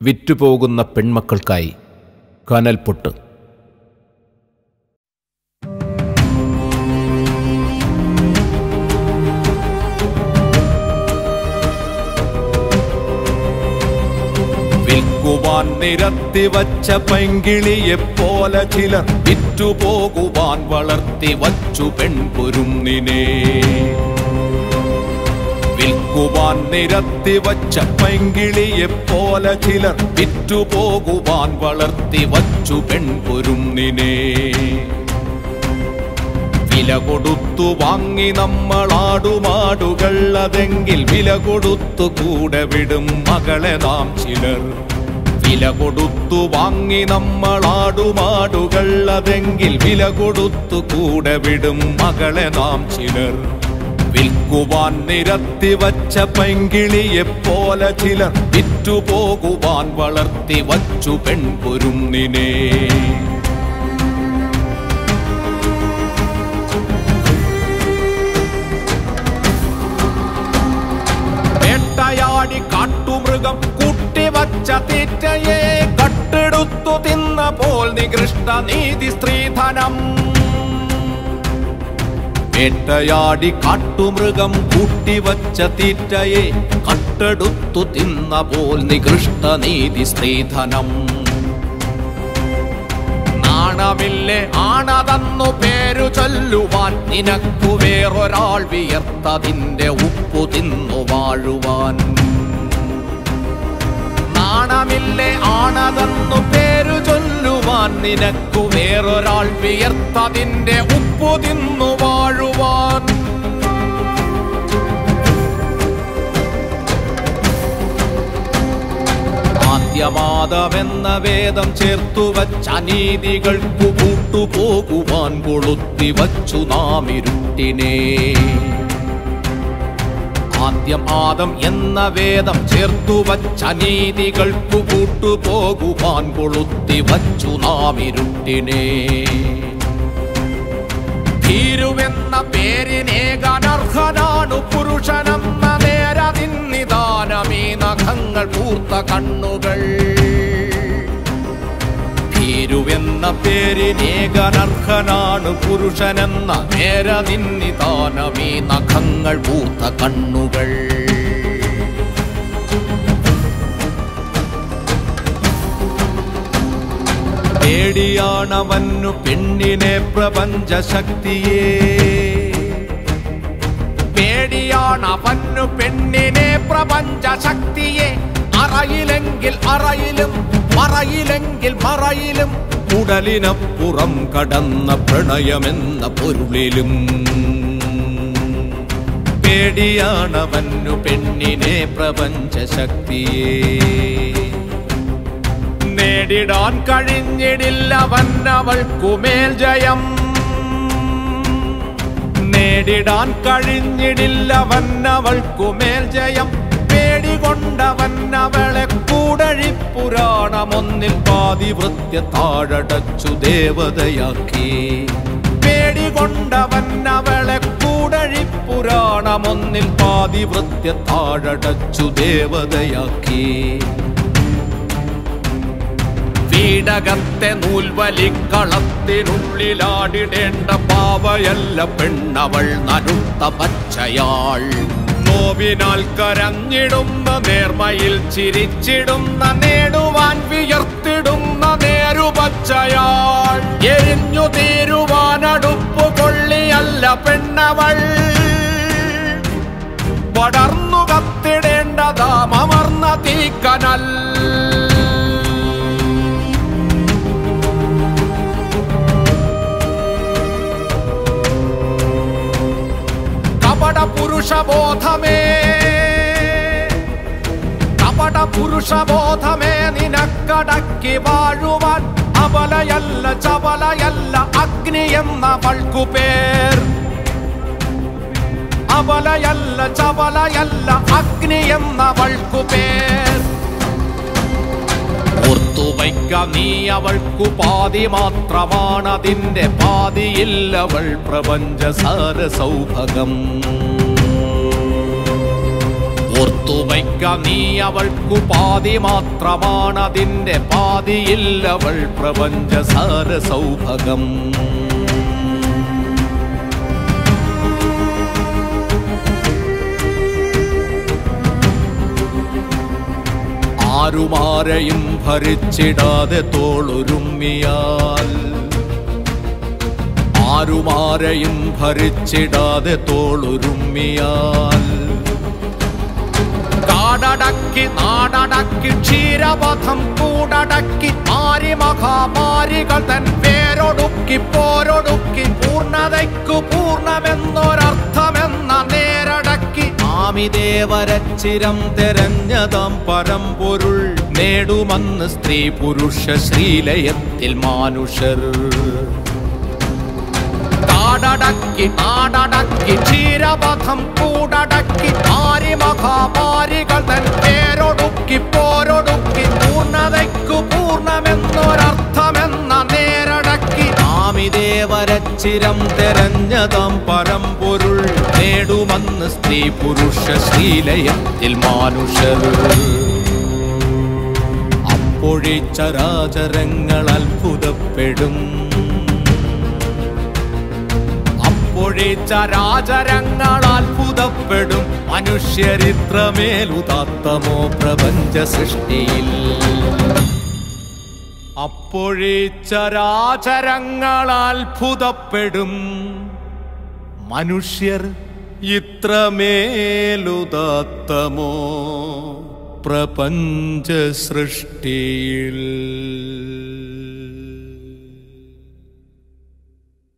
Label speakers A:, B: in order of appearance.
A: വിറ്റുപോകുന്ന പെൺമക്കൾക്കായി കനൽപൊട്ട്
B: വിൽക്കുവാൻ നിരത്തി വച്ച പൈങ്കിളിയെ പോലെ ചില വിറ്റുപോകുവാൻ വളർത്തി വച്ചു പെൺകുരുന്നിനെ വിൽക്കുവാൻ നിരത്തി വച്ച പൈങ്കിളിയെ പോലെ ചിലർ വിറ്റുപോകുവാൻ വളർത്തി വച്ചു പെൺകുരുന്നിനെ വില കൊടുത്തു വാങ്ങി നമ്മൾ ആടുമാടുകൾ അതെങ്കിൽ വില കൊടുത്തു കൂടെ വിടും മകളെ നാം ചിലർ. വില കൊടുത്തു വാങ്ങി നമ്മൾ ആടുമാടുകൾ അതെങ്കിൽ വില കൊടുത്തു കൂടെ വിടും മകളെ നാം ചിലർ. വിൽക്കുവാൻ നിരത്തി വച്ച പൈങ്കിളിയെ പോലെ ചിലർ വിറ്റുപോകുവാൻ വളർത്തി വച്ചു പെൺകുരുന്നിനെ വേട്ടയാടി കാട്ടുമൃഗം കൂട്ടിവച്ച തീറ്റയെ കട്ടെടുത്തു തിന്ന പോൽ നികൃഷ്ട നീതി സ്ത്രീധനം. വേട്ടയാടി കാട്ടുമൃഗം കൂട്ടിവച്ച തീറ്റയെ കട്ടെടുത്തു തിന്ന പോൽ നികൃഷ്ട നീതി സ്ത്രീധനം. നാണമില്ലേ ആണതന്നു പേരു ചൊല്ലുവാൻ നിനക്കു വേറൊരാൾ വിയർത്തതിന്റെ ഉപ്പു തിന്നു വാഴുവാൻ. നാണമില്ലേ ആണതെന്നു പേരു ചൊല്ലുവാൻ നിനക്കു വേറൊരാൾ വിയർത്തതിന്റെ ഉപ്പു തിന്നു വാഴുവാൻ ആദ്യമാദമെന്ന വേദം ചേർത്തു വച്ച അനീതികൾക്കു കൂട്ടുപോകുവാൻ കൊളുത്തി വച്ചു നാം ഇരുട്ടിനെ ആദ്യം ആദം എന്ന വേദം ചേർത്തു വച്ച നീതികൾക്കു കൂട്ടുപോകുവാൻ കൊളുത്തി വച്ചു നാം ഇരുട്ടിനെ ഭീരുവെന്ന പേരിനേകനർഹനാണു പുരുഷനെന്ന നേരതിന്നിദാനമീ നഖങ്ങൾ പൂർത്ത കണ്ണുകൾ. ഭീരുവെന്ന പേരിനേകനർഹനാണു പുരുഷനെന്ന നേരതിന്നിദാനമീ നഖങ്ങൾ പൂർത്ത കണ്ണുകൾ. പേടിയാണവന്നു പെണ്ണിനെ പ്രപഞ്ച ശക്തിയെ പേടിയാണവന്നു പെണ്ണിനെ പ്രപഞ്ച ശക്തിയെ അറയിലെങ്കിൽ അറയിലും മറയിലെങ്കിൽ മറയിലും ഉടലിനപ്പുറം കടന്ന പ്രണയമെന്ന പൊരുളിലും. പേടിയാണവന്നു പെണ്ണിനെ പ്രപഞ്ച ശക്തിയെ നേടിടാൻ കഴിഞ്ഞിടില്ലവൻ അവൾക്കുമേൽ ജയം. നേടിടാൻ കഴിഞ്ഞിടില്ലവൻ അവൾക്കുമേൽ ജയം. പേടികൊണ്ടവൻ അവളെ കൂടഴിപ്പുരാണമൊന്നിൽ പാതിവൃത്യ താഴടച്ചു ദേവതയാക്കി. പേടികൊണ്ടവൻ അവളെ കൂടഴിപ്പുരാണമൊന്നിൽ പാതിവൃത്യ താഴടച്ചു ദേവതയാക്കി. വീടകത്തെ നൂൽവലിക്കളത്തിനുള്ളിലാടിടേണ്ട പാവയല്ല പെണ്ണവൾ നരുത്ത പച്ചയാൾ. നോവിനാൽ കരഞ്ഞിടുന്ന നേർമയിൽ ചിരിച്ചിടുന്ന നേടുവാൻ വിയർത്തിടുന്ന നേരു പച്ചയാൾ എരിഞ്ഞു തീരുവാനടുപ്പു കൊള്ളിയല്ല പെണ്ണവൾ. പടർന്നു കത്തിടേണ്ടതാമർന്ന തീക്കനൽ പുരുഷബോധമേ. കപട പുരുഷബോധമേ നിനക്കടക്കി വാഴുവാൻ അബലയല്ല ചബലയല്ല അഗ്നി എന്ന വൾക്കുപേർ അബലയല്ല ചബലയല്ല അഗ്നി എന്ന വൾക്കുപേർ ഓർത്തുവയ്ക്ക നീ അവൾക്കു പാതി മാത്രമാണതിന്റെ പാതിയില്ലവൾ പ്രപഞ്ച സാര സൗഭകം വയ്ക്ക നീ അവൾക്കു പാതി മാത്രമാണതിന്റെ പാതിയില്ലവൾ പ്രപഞ്ച സാര സൗഭകം ആരുമാരെയും ഭരിച്ചിടാതെ തോളുരുമ്മിയാൽ ആരുമാരെയും ഭരിച്ചിടാതെ തോളുരുമ്മിയാൽ കാടടക്കി നാടടക്കി ക്ഷീരപഥം കൂടടക്കി മാരി മഹാമാരികൾ തൻ പേരൊടുക്കി പോരൊടുക്കി പൂർണതയ്ക്കു പൂർണമെന്നൊരർത്ഥമെന്ന നേരടക്കി. ആമിദേവരച്ചിരം തെരഞ്ഞതാം പരമ്പൊരുൾ നേടുമെന്ന് സ്ത്രീ പുരുഷ ശ്രീലയത്തിൽ മാനുഷർ. കാടടക്കി നാടടക്കി ക്ഷീരപഥം കൂടടക്കി മാരി മഹാമാരികൾ തൻ പേരൊടുക്കി പോരൊടുക്കി പൂർണതയ്ക്കു പൂർണമെന്നൊരർത്ഥമെന്ന നേരടക്കി. ആമിദേവരച്ചിരം തെരഞ്ഞതാം പരമ്പൊരുൾ നേടുമെന്ന് സ്ത്രീ പുരുഷ ശീലയത്തിൽ മാനുഷർ. അപ്പോഴിച്ചരാചരങ്ങൾ അത്ഭുതപ്പെടും അപ്പോഴിച്ചരാചരങ്ങൾ അത്ഭുതപ്പെടും മനുഷ്യരിത്രമേലുദാത്തമോ പ്രപഞ്ച സൃഷ്ടിയിൽ അപ്പോഴേ ചരാചരങ്ങൾ അത്ഭുതപ്പെടും മനുഷ്യർ ഇത്രമേലുദാത്തമോ പ്രപഞ്ച സൃഷ്ടിയിൽ